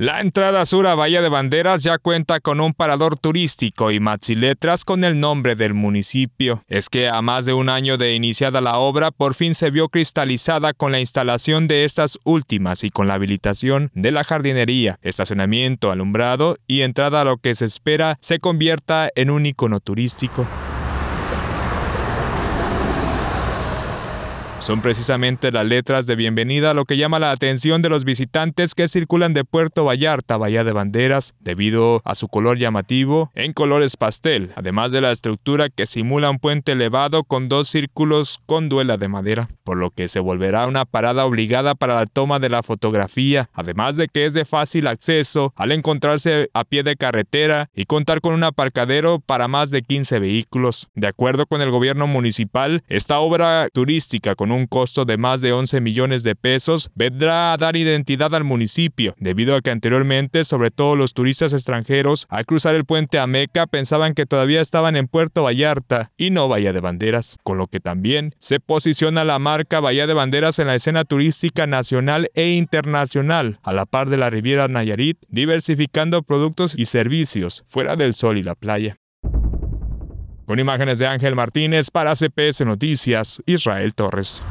La entrada sur a Bahía de Banderas ya cuenta con un parador turístico y machiletras con el nombre del municipio. Es que a más de un año de iniciada la obra, por fin se vio cristalizada con la instalación de estas últimas y con la habilitación de la jardinería, estacionamiento, alumbrado y entrada a lo que se espera se convierta en un icono turístico. Son precisamente las letras de bienvenida lo que llama la atención de los visitantes que circulan de Puerto Vallarta a Bahía de Banderas debido a su color llamativo en colores pastel, además de la estructura que simula un puente elevado con dos círculos con duela de madera, por lo que se volverá una parada obligada para la toma de la fotografía, además de que es de fácil acceso al encontrarse a pie de carretera y contar con un aparcadero para más de 15 vehículos. De acuerdo con el gobierno municipal, esta obra turística con un costo de más de 11 millones de pesos, vendrá a dar identidad al municipio, debido a que anteriormente, sobre todo los turistas extranjeros, al cruzar el puente a Meca pensaban que todavía estaban en Puerto Vallarta y no Bahía de Banderas, con lo que también se posiciona la marca Bahía de Banderas en la escena turística nacional e internacional, a la par de la Riviera Nayarit, diversificando productos y servicios fuera del sol y la playa. Con imágenes de Ángel Martínez para CPS Noticias, Israel Torres.